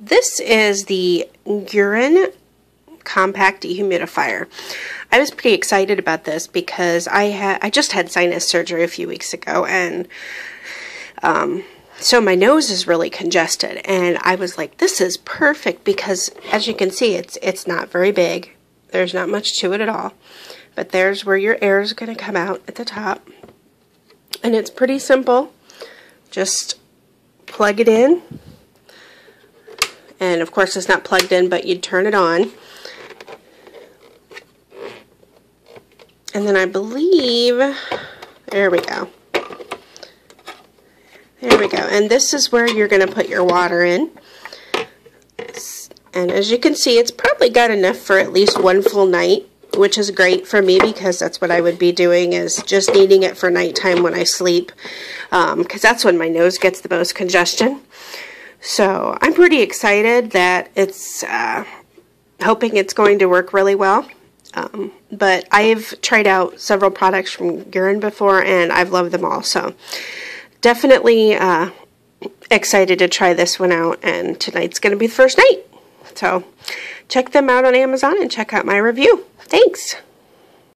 this is the Gurin Compact Dehumidifier. I was pretty excited about this because I had I just had sinus surgery a few weeks ago, and um, so my nose is really congested. And I was like, this is perfect because, as you can see, it's it's not very big. There's not much to it at all. But there's where your air is going to come out at the top. And it's pretty simple. Just plug it in. And of course it's not plugged in, but you'd turn it on. And then I believe, there we go. There we go. And this is where you're going to put your water in. And as you can see, it's probably got enough for at least one full night, which is great for me because that's what I would be doing is just needing it for nighttime when I sleep because um, that's when my nose gets the most congestion. So I'm pretty excited that it's, uh, hoping it's going to work really well. Um, but I've tried out several products from Gurin before and I've loved them all. So definitely uh, excited to try this one out and tonight's going to be the first night. So check them out on Amazon and check out my review. Thanks.